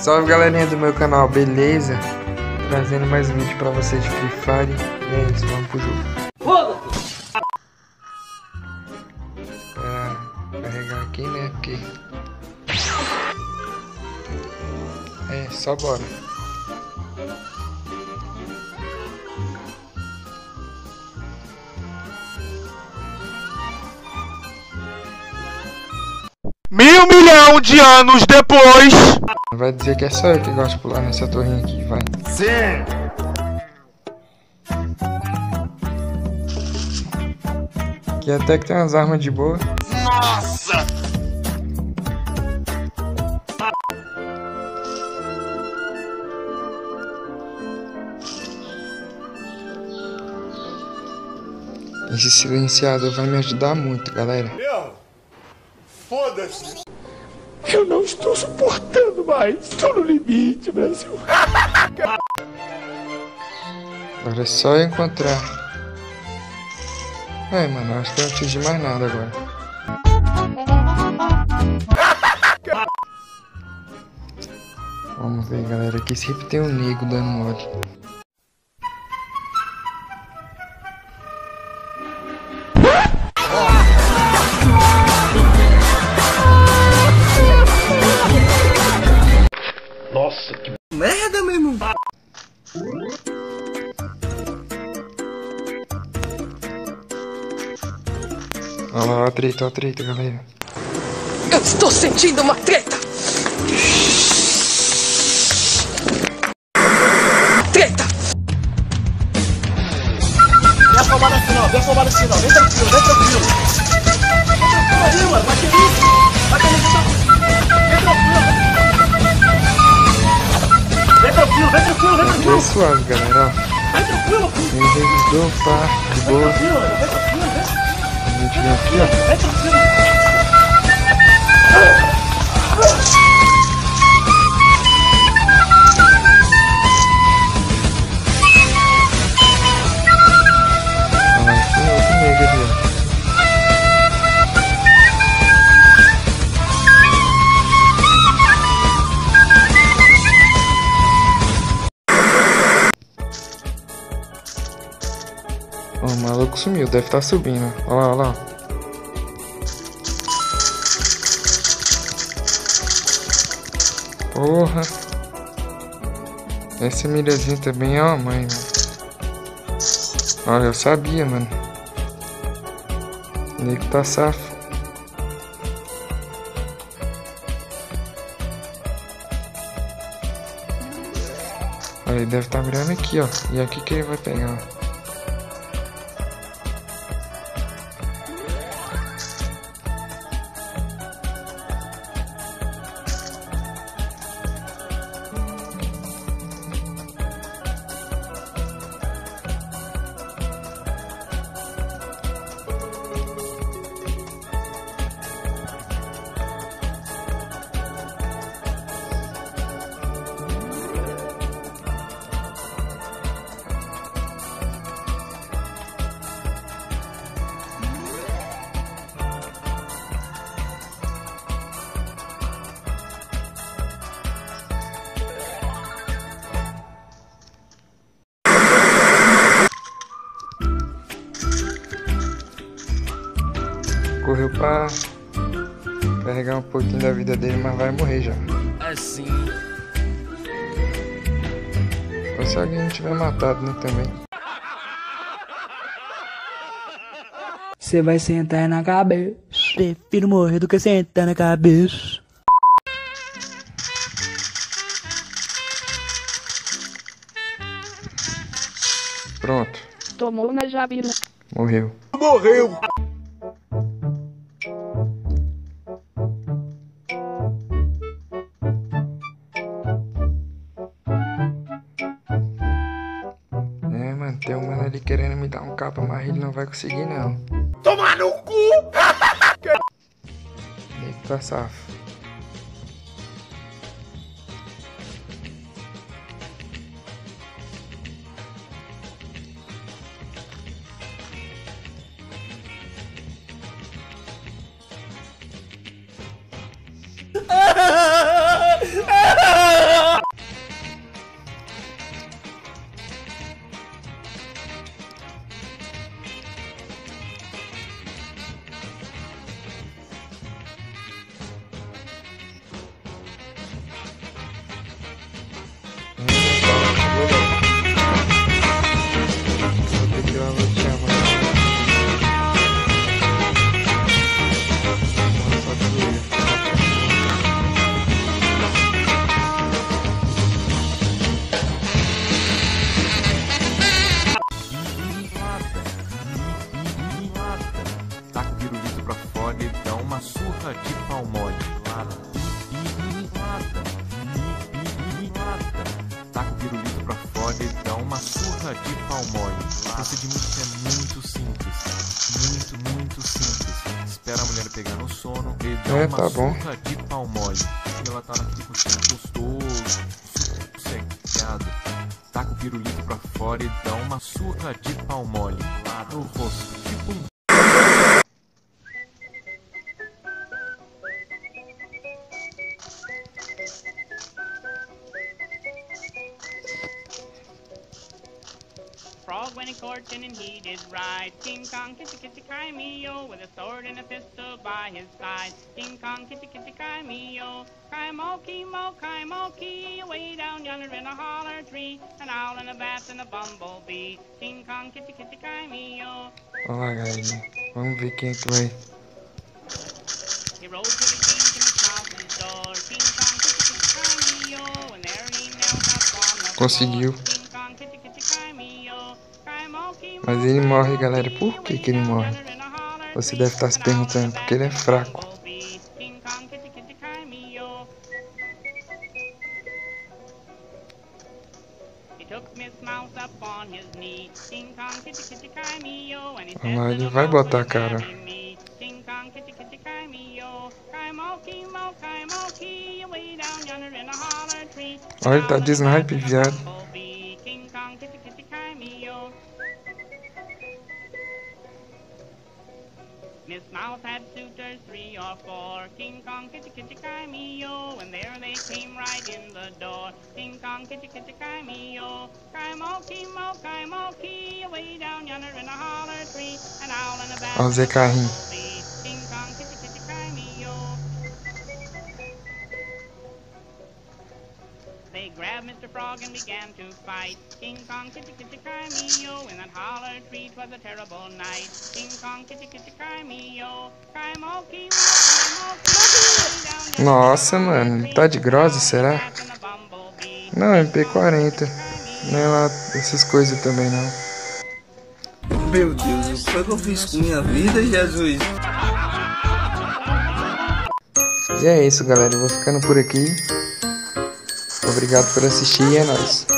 Salve galerinha do meu canal, beleza? Trazendo mais um vídeo pra vocês de Free Fire. E é isso, vamos pro jogo. Foda-se! carregar aqui, né? Porque. É, só bora. Mil milhão de anos depois. Vai dizer que é só eu que gosto de pular nessa torrinha aqui, vai. Sim. Aqui até que tem umas armas de boa. Nossa! Esse silenciador vai me ajudar muito, galera. Foda-se! Eu não estou suportando mais. Estou no limite, Brasil. Agora é só eu encontrar. É, mano, acho que eu não preciso de mais nada agora. Vamos ver, galera. Aqui sempre tem um nego dando mole. Olha lá, a treta, a treta, galera. Eu estou sentindo uma treta! Treta! Vem afobado assim não, vem afobado assim não. Vem tranquilo, vem tranquilo. Vem tranquilo aí, mano. Vai ter isso. Vai ter isso. Vem tranquilo. Vem tranquilo, vem tranquilo, vem Aqui tranquilo. é suave, galera. Vem tranquilo, filho. ó. Ele revisou, pá, de Vem tranquilo. Vem tranquilo, vem A gente vem aqui, ó. Sumiu, deve estar subindo. Olha lá, olha lá. Porra. Essa mirazinha também é uma mãe, mano. Olha, eu sabia, mano. O nego tá safo. Ele deve estar mirando aqui, ó. E aqui que ele vai pegar, pra carregar um pouquinho da vida dele, mas vai morrer já. Assim. Ou se alguém não tiver matado, né, também. Você vai sentar na cabeça. Prefiro morrer do que sentar na cabeça. Pronto, Tomou na jabila. morreu. Morreu! Ali querendo me dar um capa, mas ele não vai conseguir, não. Tomar no cu! dá uma surra de palmole. Pirulada, pirulada. Taca tá o pirulito pra fora e dá uma surra de palmole. O procedimento é muito simples. Muito, muito simples. Espera a mulher pegar no sono e dá é, uma tá surra bom. de palmole. E ela tá naquele cochilo gostoso, sossegado. Tá Taca o pirulito pra fora e dá uma surra de palmole lá no rosto. Tipo Frog went a courting and he did ride. King Kong kitty kitty Crimeo with a sword and a pistol by his side. King Kong kitty kitty Crimeo, Kaimoki mo Kaimoki, away down yonder in a holler tree, an owl and a bat and a bumblebee. King Kong kitty kitty Crimeo, Olha lá, galerinha. Vamos ver quem é que vai. he rode till he came to Mouse's door. King Kong kitty kitty Crimeo, and there he knelt upon the Conseguiu. floor. Mas ele morre, galera. Por que, que ele morre? Você deve estar se perguntando, porque ele é fraco. Olha lá, ele vai botar a cara. Olha, ele tá de snipe, viado. Miss Mouse had suitors three or four. King Kong kitty kitty Crimeo. And there they came right in the door. King Kong kitty kitty Crimeo. Kaimoki mo Kaimoki. Away down yonder in a holler tree. An owl and a bat. Olha o Carrinho. They grabbed Mr. Frog and began to fight. King Kong kitty kitty Crimeo. In that holler tree 'twas a terrible night. King Kong kitty kitty Crimeo. Kaimoki mo Kaimoki. Nossa, mano, tá de grossa, será? Não, MP40. Não é lá essas coisas também, não. Meu Deus, o que foi que eu fiz com minha vida, Jesus? E é isso, galera. Eu vou ficando por aqui. Obrigado por assistir e é nóis.